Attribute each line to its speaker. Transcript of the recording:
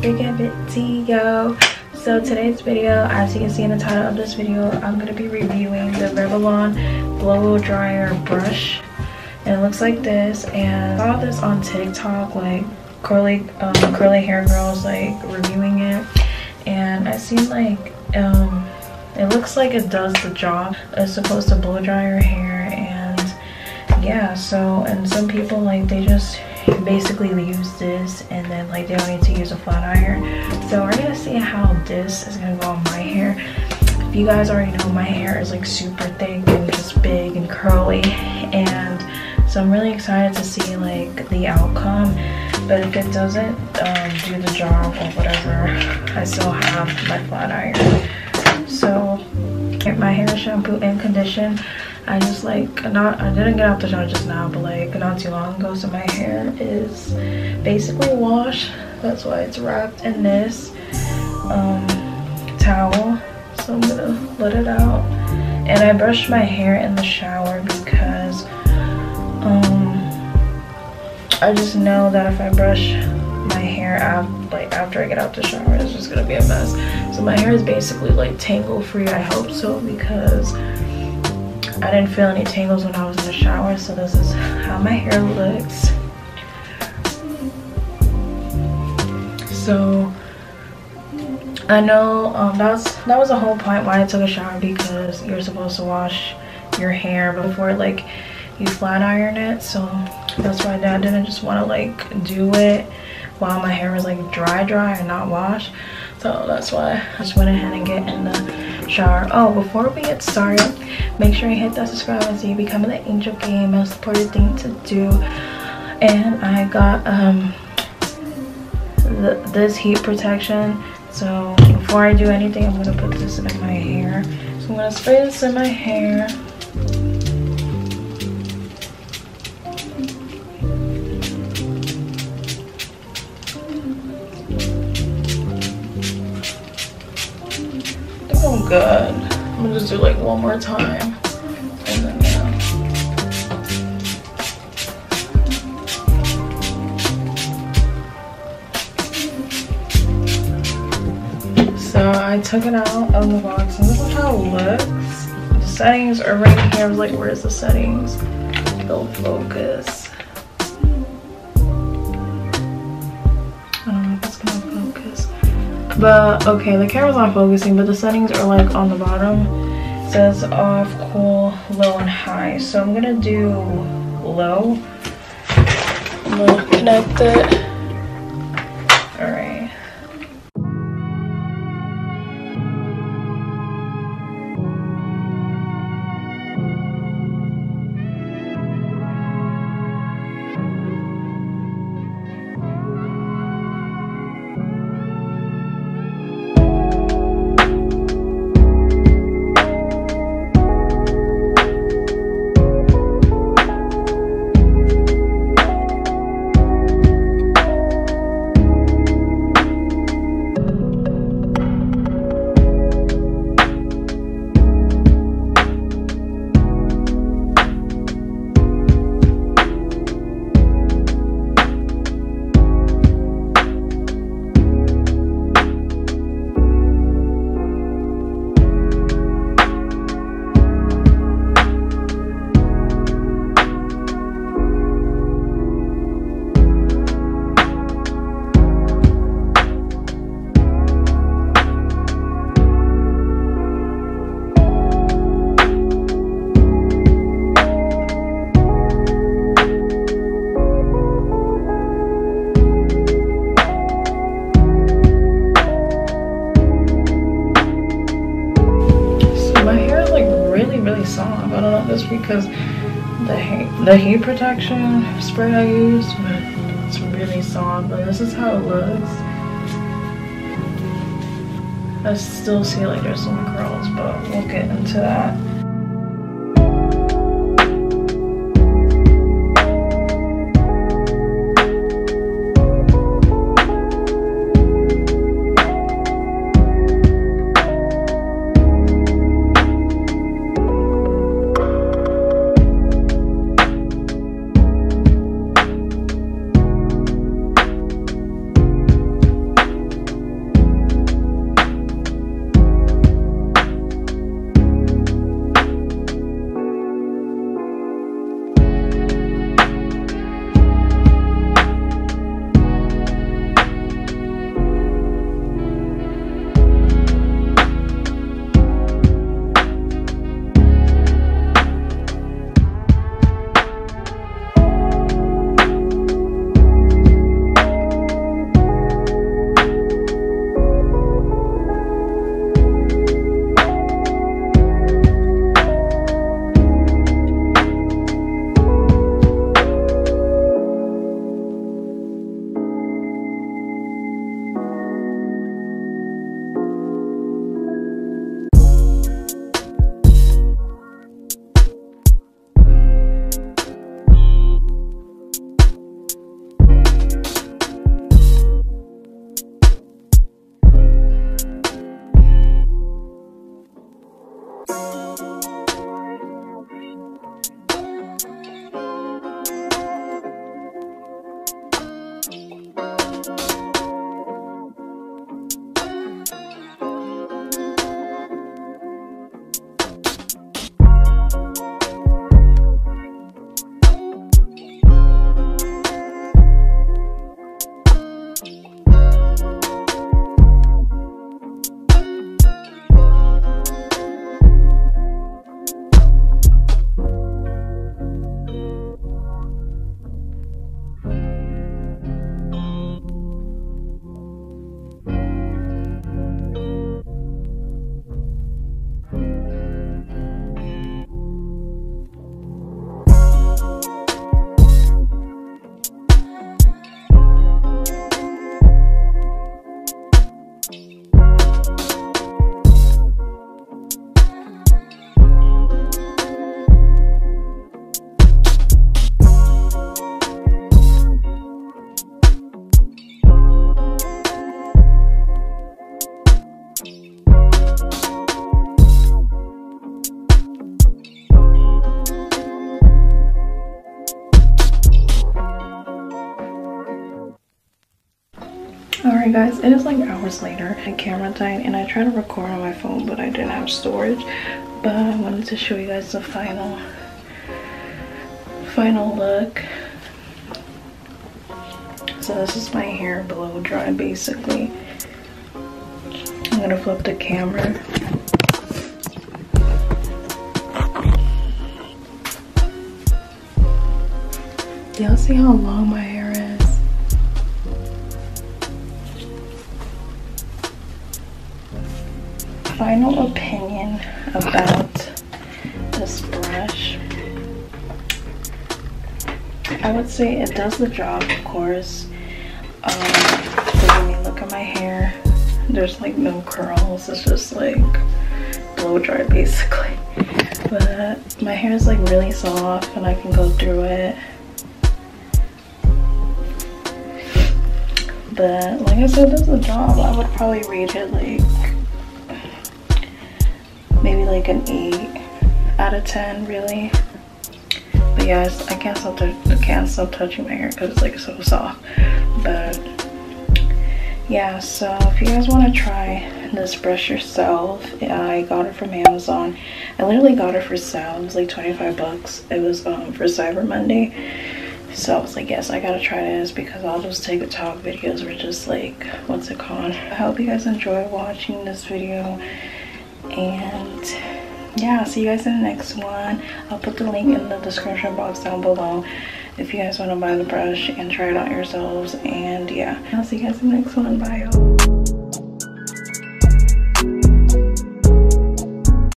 Speaker 1: freaking video. So today's video as you can see in the title of this video i'm going to be reviewing the revlon blow dryer brush. And it looks like this and i saw this on tiktok like curly um, curly hair girls like reviewing it. And i seen like um it looks like it does the job. It's supposed to blow dry your hair and yeah so and some people like they just basically use this and then like they don't need to use a flat iron. So we're gonna see how this is gonna go on my hair. If you guys already know my hair is like super thick and just big and curly. And so i'm really excited to see like the outcome. But if it doesn't um, do the job or whatever i still have my flat iron. So my hair shampoo and condition I just like not I didn't get out the shower just now but like not too long ago so my hair is basically washed. That's why it's wrapped in this um, towel. So I'm gonna let it out. And I brushed my hair in the shower because um, I just know that if I brush my hair after like after I get out the shower it's just gonna be a mess. So my hair is basically like tangle free I hope so because I didn't feel any tangles when I was in the shower, so this is how my hair looks. So I know um, that was that was the whole point why I took a shower because you're supposed to wash your hair before like you flat iron it. So that's why dad didn't just want to like do it while my hair was like dry dry and not washed. So that's why I just went ahead and get in the shower. Oh, before we get started, make sure you hit that subscribe button so you become an Angel Gang, most important thing to do. And I got um the, this heat protection. So before I do anything, I'm gonna put this in my hair. So I'm gonna spray this in my hair. Good. I'm gonna just do like one more time. And then yeah. So I took it out of the box and this is how it looks. The settings are right here. I was like, where's the settings? They'll focus. But okay the camera's not focusing but the settings are like on the bottom. It says off cool low and high. So i'm gonna do low. I'm gonna connect it because the heat, the heat protection spray I use, but it's really soft. But this is how it looks. I still see like there's some curls, but we'll get into that. Guys, it is like hours later. My camera died and I tried to record on my phone but I didn't have storage. But I wanted to show you guys the final final look. So this is my hair blow dry basically. I'm gonna flip the camera. Y'all see how long my I would say it does the job, of course. Um, you look at my hair, there's like no curls. It's just like blow dry basically. But my hair is like really soft and I can go through it. but like I said, is a job. I would probably rate it like maybe like an 8 out of 10 really. But yes, I can't stop, I can't stop touching my hair because it's like so soft. But yeah, so if you guys want to try this brush yourself, I got it from Amazon. I literally got it for sale. It was like 25 bucks. It was um, for Cyber Monday so I was like, yes, I gotta try this because all those TikTok videos were just like, what's it called? I hope you guys enjoy watching this video. And yeah, I'll see you guys in the next one. I'll put the link in the description box down below if you guys want to buy the brush and try it out yourselves. And yeah, I'll see you guys in the next one. Bye.